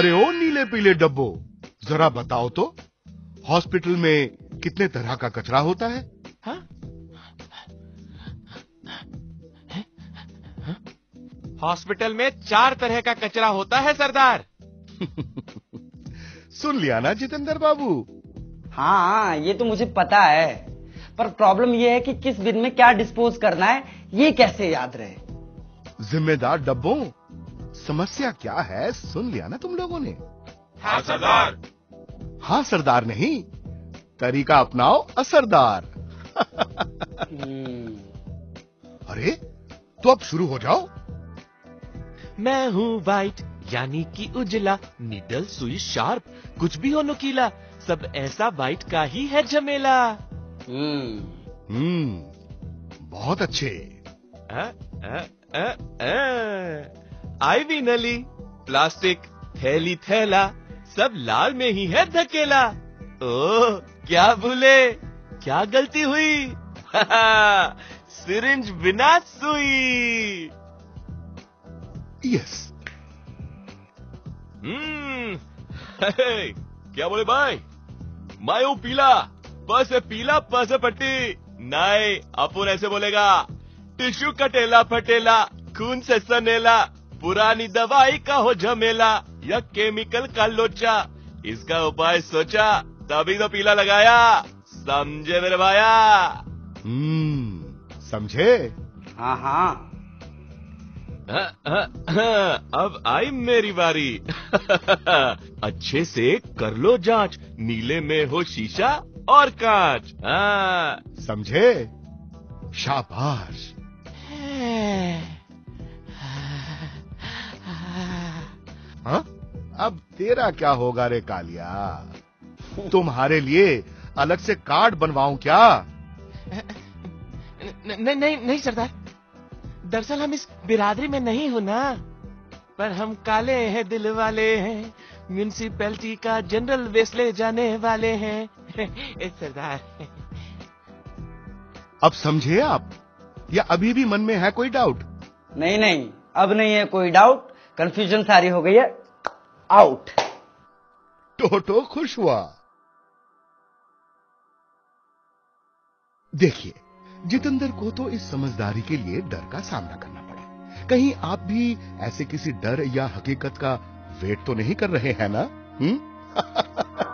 अरे ओ नीले पीले डब्बो जरा बताओ तो हॉस्पिटल में कितने तरह का कचरा होता है? हाँ? हॉस्पिटल में चार तरह का कचरा होता है सरदार। सुन लिया ना जितेंद्र बाबू। हाँ ये तो मुझे पता है। पर प्रॉब्लम ये है कि किस बिन में क्या डिस्पोज करना है ये कैसे याद रहे? जिम्मेदार डब्बों समस्या क्या है? सुन लिया ना तुम लोगों ने। हाँ सरदार। हाँ सरदार नहीं। तरीका अपनाओ असरदार। हम्म, अरे तो अब शुरू हो जाओ। मैं हूँ वाइट यानी कि उजला निडल सुई शार्प कुछ भी हो नुकीला सब ऐसा वाइट का ही है झमेला। हम्म, हम्म बहुत अच्छे। अ, अ, अ, अ। आईवी नली प्लास्टिक थैली थैला सब लाल में ही है धकेला। ओ क्या भूले क्या गलती हुई? सिरिंज बिना सुई। यस हम्म क्या बोले भाई? मायो पीला प से पीला प से पट्टी। नहीं अपुन ऐसे बोलेगा टिश्यू कटेला फटेला खून से सनेला पुरानी दवाई का हो झमेला या केमिकल का लोचा। इसका उपाय सोचा तभी तो पीला लगाया। समझे मेरे भाया? हम्म समझे? हाँ हाँ। हाँ, हाँ, हाँ, अब आई मेरी बारी। अच्छे से कर लो जाँच नीले में हो शीशा और कांच। हाँ। समझे? शाबाश। अब तेरा क्या होगा रे कालिया? तुम्हारे लिए अलग से कार्ड बनवाऊं क्या? नहीं नहीं नहीं सरदार। दरअसल हम इस बिरादरी में नहीं हो ना। पर हम काले हैं दिल वाले हैं म्यूनिसिपैलिटी का जनरल वेस्ट ले जाने वाले हैं। सरदार। अब समझे आप? या अभी भी मन में है कोई डाउट नहीं नहीं अब नहीं है कोई डाउट कंफ्यूजन सारी हो गई है। आउट टोटो खुश हुआ। देखिए, जितेंद्र को तो इस समझदारी के लिए डर का सामना करना पड़ा। कहीं आप भी ऐसे किसी डर या हकीकत का वेट तो नहीं कर रहे हैं ना? हम्म?